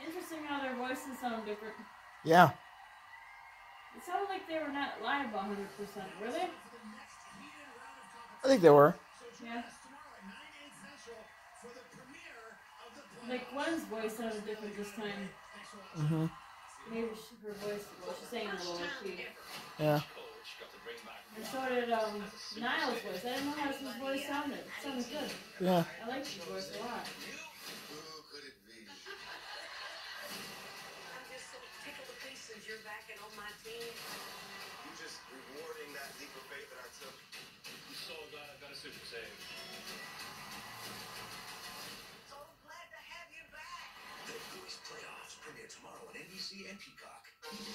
interesting how their voices sound different. Yeah. It sounded like they were not live 100%, were they? I think they were. Yeah. Like Gwen's voice sounded different this time. Mm-hmm. Maybe she, her voice, well, she's saying a little key. Yeah. And so did um, Niall's voice. I didn't know how his voice sounded. It sounded good. Yeah. I liked his voice a lot. You're back and on my team. you're just rewarding